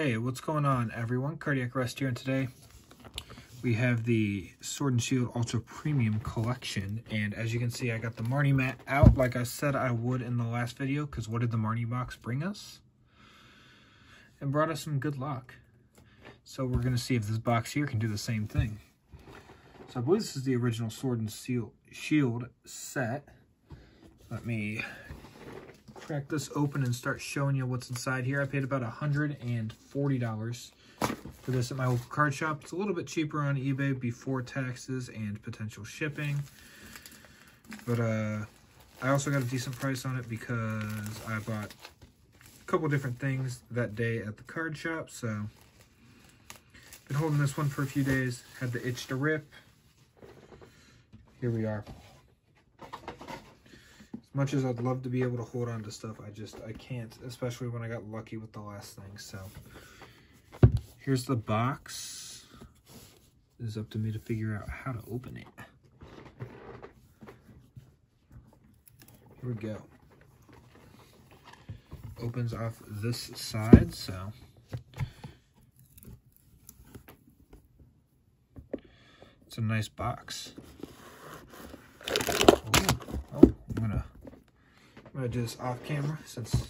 Hey, what's going on everyone? Cardiac Arrest here and today we have the Sword and Shield Ultra Premium Collection and as you can see I got the Marnie mat out like I said I would in the last video because what did the Marnie box bring us? It brought us some good luck. So we're going to see if this box here can do the same thing. So I believe this is the original Sword and Shield set. Let me crack this open and start showing you what's inside here. I paid about $140 for this at my local card shop. It's a little bit cheaper on eBay before taxes and potential shipping. But uh, I also got a decent price on it because I bought a couple different things that day at the card shop. So, been holding this one for a few days. Had the itch to rip. Here we are much as I'd love to be able to hold on to stuff, I just, I can't, especially when I got lucky with the last thing. So here's the box. It's up to me to figure out how to open it. Here we go. Opens off this side, so it's a nice box. I'm gonna do this off camera since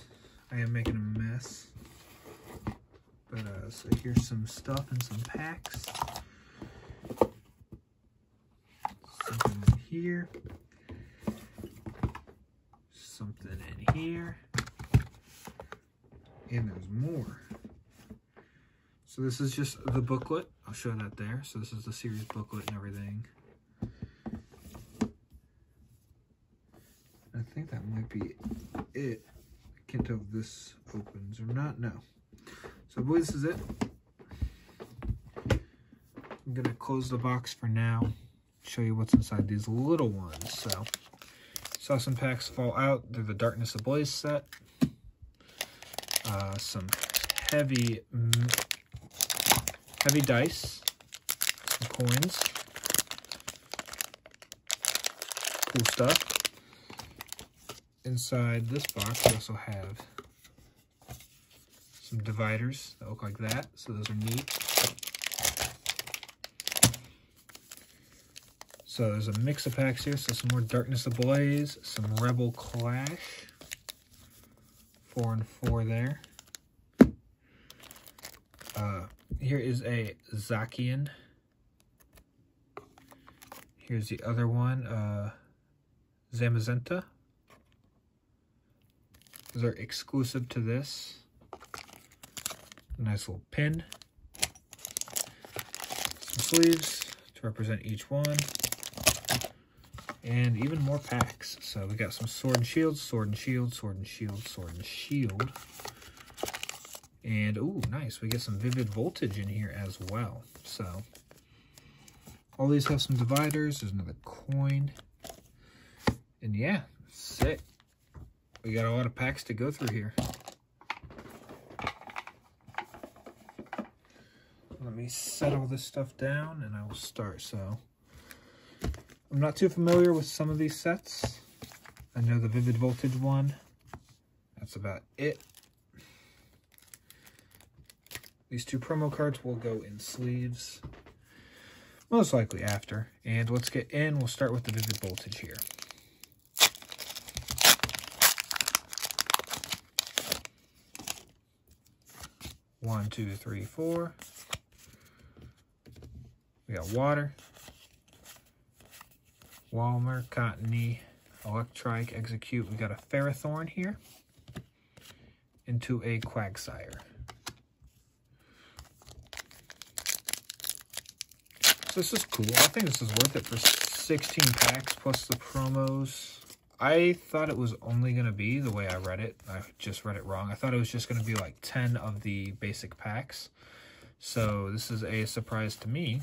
I am making a mess. But uh, so here's some stuff and some packs. Something in here. Something in here. And there's more. So this is just the booklet. I'll show that there. So this is the series booklet and everything. think that might be it. Can't tell if this opens or not. No. So I believe this is it. I'm going to close the box for now. Show you what's inside these little ones. So, saw some packs fall out. They're the Darkness Ablaze set. Uh, some heavy, heavy dice. Some coins. Cool stuff inside this box, we also have some dividers that look like that. So those are neat. So there's a mix of packs here. So some more Darkness Ablaze, some Rebel Clash. Four and four there. Uh, here is a Zacian. Here's the other one, uh, Zamazenta. Those are exclusive to this. Nice little pin. Some sleeves to represent each one. And even more packs. So we got some sword and shield, sword and shield, sword and shield, sword and shield. And, ooh, nice. We get some Vivid Voltage in here as well. So, all these have some dividers. There's another coin. And yeah, sick. We got a lot of packs to go through here. Let me set all this stuff down and I will start. So, I'm not too familiar with some of these sets. I know the Vivid Voltage one. That's about it. These two promo cards will go in sleeves. Most likely after. And let's get in. We'll start with the Vivid Voltage here. One, two, three, four. We got water. Wailmer, Cottonee, Electrike, Exeggcute. We got a Ferrothorn here. Into a Quagsire. So this is cool. I think this is worth it for 16 packs plus the promos. I thought it was only going to be, the way I read it, I just read it wrong. I thought it was just going to be like 10 of the basic packs. So this is a surprise to me.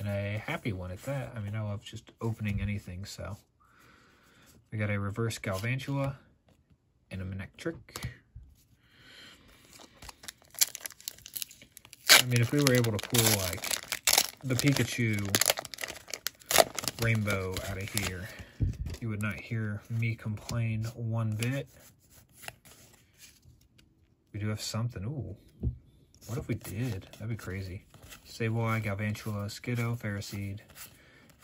And a happy one at that. I mean, I love just opening anything, so. We got a reverse Galvantula and a Manectric. I mean, if we were able to pull, like, the Pikachu Rainbow out of here, you would not hear me complain one bit. We do have something. Ooh. What if we did? That'd be crazy. Sableye, Galvantula, Skiddo, Ferroseed,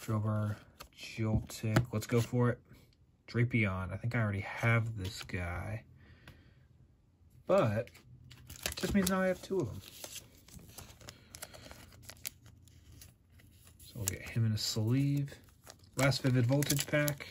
Drillbur, Joltik. Let's go for it. Drapion. I think I already have this guy. But, just means now I have two of them. So we'll get him in a sleeve. Last Vivid Voltage pack.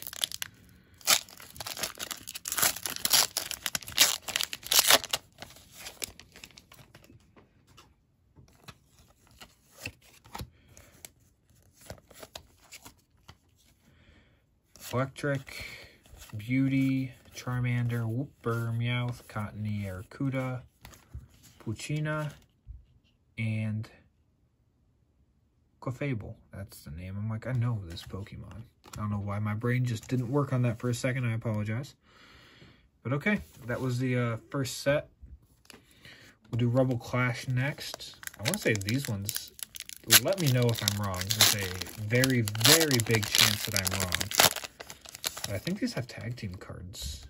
Electric, Beauty, Charmander, Wooper, Meowth, Cottonee, Arrokuda, Puccina, and Clefable. That's the name. I'm like, I know this Pokemon. I don't know why my brain just didn't work on that for a second. I apologize. But okay, that was the uh, first set. We'll do Rebel Clash next. I want to say these ones, let me know if I'm wrong. There's a very, very big chance that I'm wrong. I think these have tag team cards.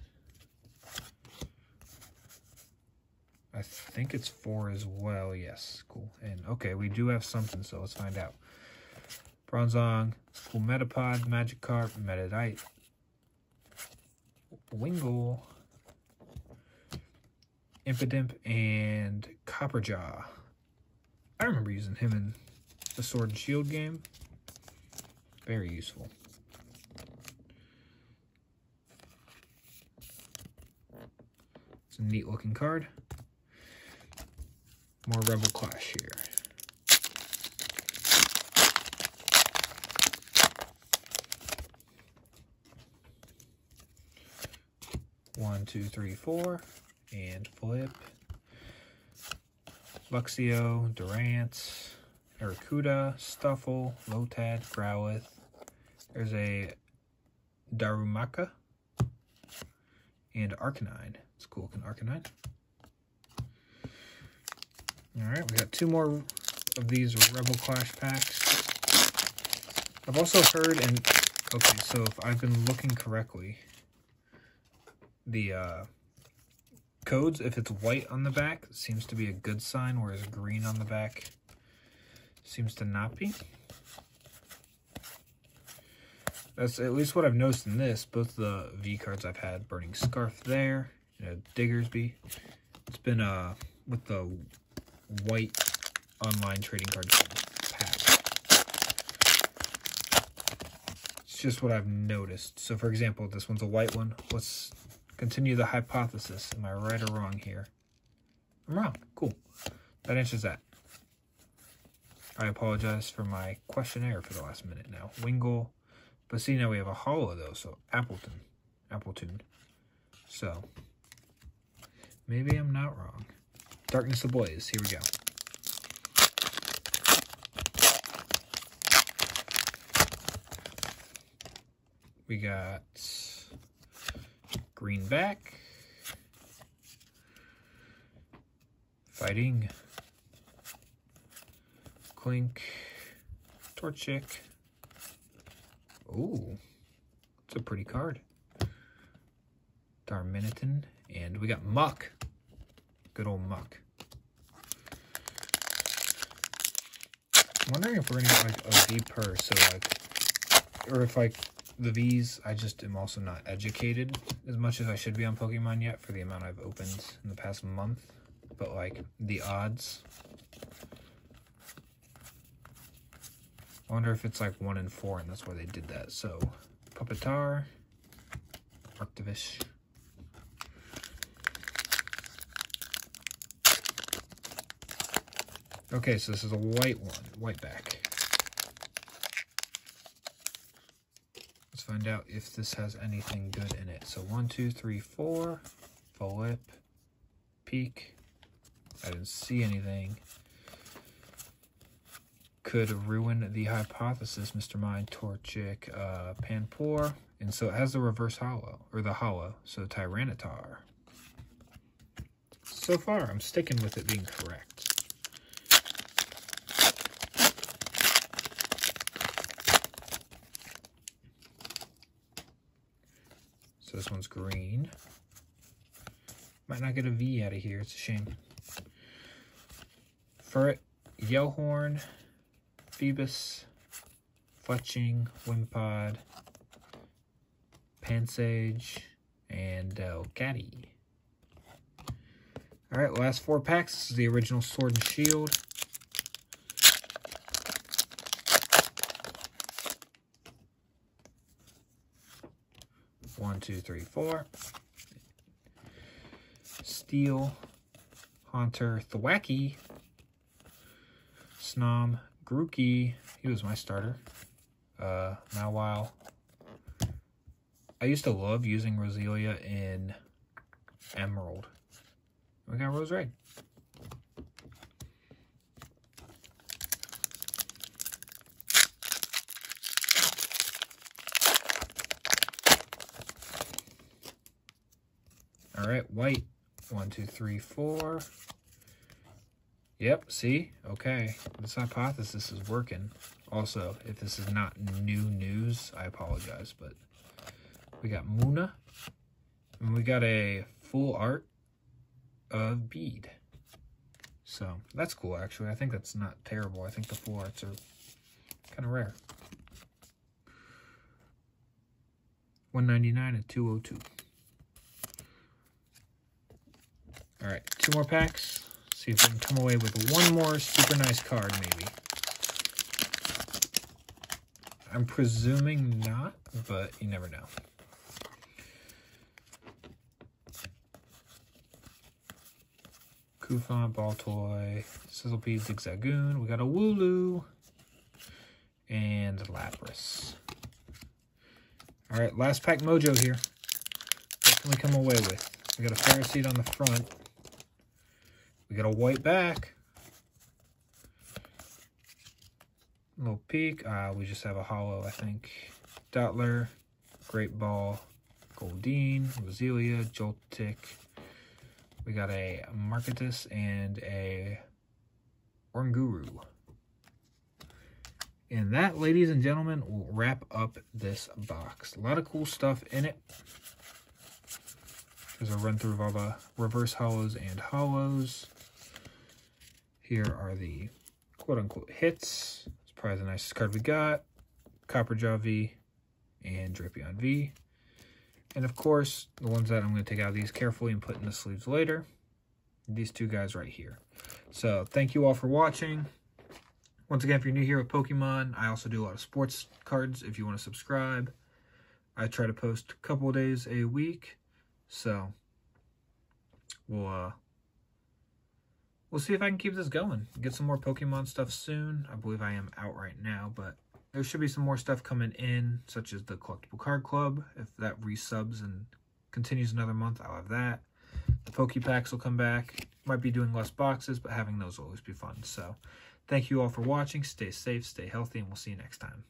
I think it's four as well. Yes, cool. And okay, we do have something, so let's find out. Bronzong, Cool Metapod, Magikarp, Meditite, Wingull, Impidimp, and Copperajah. I remember using him in the Sword and Shield game. Very useful. It's a neat looking card. More Rebel Clash here. One, two, three, four, and flip. Luxio, Durant, Arrokuda, Stufful, Lotad, Growlithe. There's a Darumaka and Arcanine. It's cool looking Arcanine. Alright, we got two more of these Rebel Clash packs. I've also heard, and okay, so if I've been looking correctly, the uh, codes, if it's white on the back, seems to be a good sign, whereas green on the back seems to not be. That's at least what I've noticed in this. Both the V cards I've had, Burning Scarf there, you Diggersby. It's been uh with the white online trading card pack. It's just what I've noticed. So for example, this one's a white one. Let's continue the hypothesis. Am I right or wrong here? I'm wrong. Cool. That answers that. I apologize for my questionnaire for the last minute now. Wingull. But see, now we have a hollow, though, so Appletun. Appletun. So, maybe I'm not wrong. Darkness Ablaze. Here we go. We got green back. Fighting. Klink. Torchic. Ooh, it's a pretty card. Darmanitan. And we got Muk. Good old muck. I'm wondering if we're gonna get like a V per, so like, or if like the V's, I just am also not educated as much as I should be on Pokemon yet for the amount I've opened in the past month. But like the odds, I wonder if it's like one in four and that's why they did that. So Pupitar, Arctovish. Okay, so this is a white one, white back. Let's find out if this has anything good in it. So one, two, three, four, flip, peak. I didn't see anything. Could ruin the hypothesis, Mr. Mime, Torchic, uh, Panpour. And so it has the reverse hollow, or the hollow, so Tyranitar. So far, I'm sticking with it being correct. So this one's green. Might not get a V out of here. It's a shame. Furret, Yellhorn, Phoebus, Fletchling, Wimpod, Pansage, and uh, Caddy. All right, last four packs. This is the original Sword and Shield. One, two, three, four. Steel, Haunter, Thwackey, Snom, Grookey. He was my starter. Uh, Mawile. I used to love using Roselia in Emerald. We got Roserade. All right, white. One, two, three, four. Yep, see? Okay. This hypothesis is working. Also, if this is not new news, I apologize, but we got Muna. And we got a full art of Bede. So that's cool, actually. I think that's not terrible. I think the full arts are kind of rare. 199 and 202. All right, two more packs. See if we can come away with one more super nice card, maybe. I'm presuming not, but you never know. Kufon, Baltoy, Sizzlipede, Zigzagoon. We got a Wooloo and Lapras. All right, last pack mojo here. What can we come away with? We got a Ferroseed on the front. We got a white back. A Little peek. Uh, we just have a hollow, I think. Dottler, Great Ball, Goldeen, Roselia, Joltik, we got a Marketus and a Oranguru. And that, ladies and gentlemen, will wrap up this box. A lot of cool stuff in it. There's a run through of all the reverse hollows and hollows. Here are the quote-unquote hits. It's probably the nicest card we got. Copperajah V and Drapion V. And of course, the ones that I'm going to take out of these carefully and put in the sleeves later. These two guys right here. So thank you all for watching. Once again, if you're new here with Pokemon, I also do a lot of sports cards if you want to subscribe. I try to post a couple days a week. So we'll uh we'll see if I can keep this going. Get some more Pokemon stuff soon. I believe I am out right now, but there should be some more stuff coming in, such as the Collectible Card Club. If that resubs and continues another month, I'll have that. The Pokepacks will come back. Might be doing less boxes, but having those will always be fun. So thank you all for watching. Stay safe, stay healthy, and we'll see you next time.